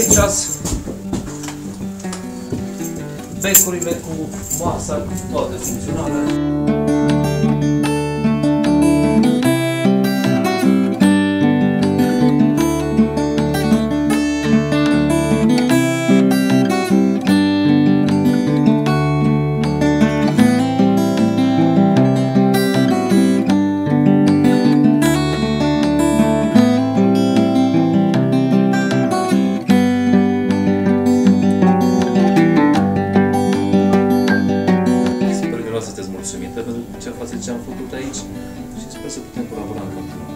venit ceas becurile cu masa, toate funcționale. Mulțumită pentru ce față ce am făcut aici și sper să putem colabora în continuare.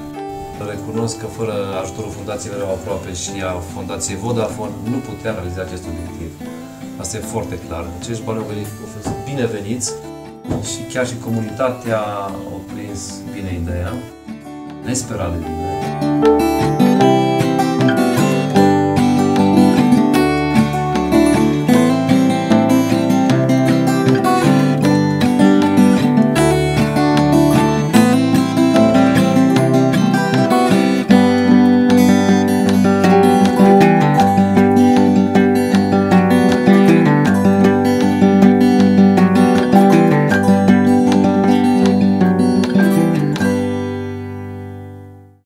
Recunosc că fără ajutorul Fundației Mereu Aproape și a Fundației Vodafone nu putea realiza acest obiectiv. Asta e foarte clar. Acești bani au venit, au fost bineveniți și chiar și comunitatea a prins bine ideea, nesperat de bine.